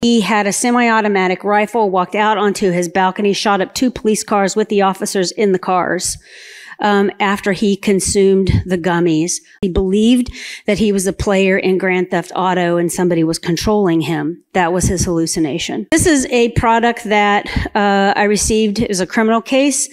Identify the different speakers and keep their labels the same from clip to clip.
Speaker 1: He had a semi-automatic rifle, walked out onto his balcony, shot up two police cars with the officers in the cars. Um, after he consumed the gummies, he believed that he was a player in Grand Theft Auto and somebody was controlling him. That was his hallucination. This is a product that uh, I received. It was a criminal case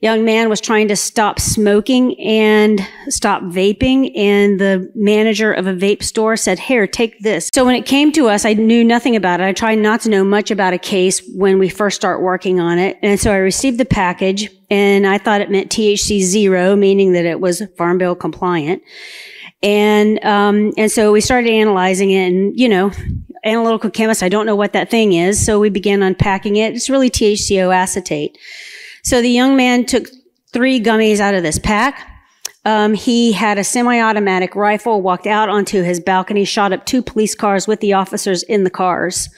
Speaker 1: young man was trying to stop smoking and stop vaping and the manager of a vape store said here take this. So when it came to us i knew nothing about it. I tried not to know much about a case when we first start working on it. And so i received the package and i thought it meant thc zero meaning that it was farm bill compliant. And um, and so we started analyzing it and you know analytical chemist i don't know what that thing is. So we began unpacking it. It's really THC-O acetate so the young man took three gummies out of this pack. Um, he had a semi-automatic rifle, walked out onto his balcony, shot up two police cars with the officers in the cars.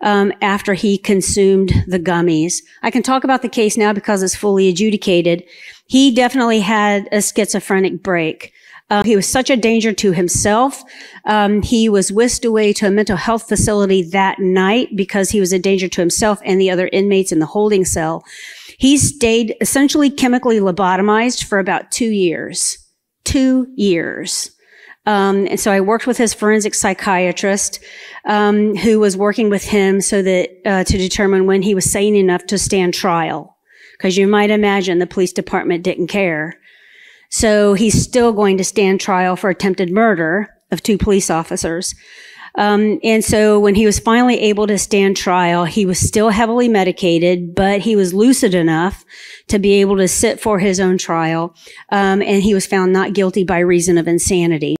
Speaker 1: Um, after he consumed the gummies. I can talk about the case now because it's fully adjudicated. He definitely had a schizophrenic break. Uh, he was such a danger to himself. Um, he was whisked away to a mental health facility that night because he was a danger to himself and the other inmates in the holding cell. He stayed essentially chemically lobotomized for about two years. Two years. Um, and so I worked with his forensic psychiatrist, um, who was working with him so that uh, to determine when he was sane enough to stand trial. Because you might imagine the police department didn't care. So he's still going to stand trial for attempted murder of two police officers. Um, and so when he was finally able to stand trial, he was still heavily medicated, but he was lucid enough to be able to sit for his own trial. Um, and he was found not guilty by reason of insanity.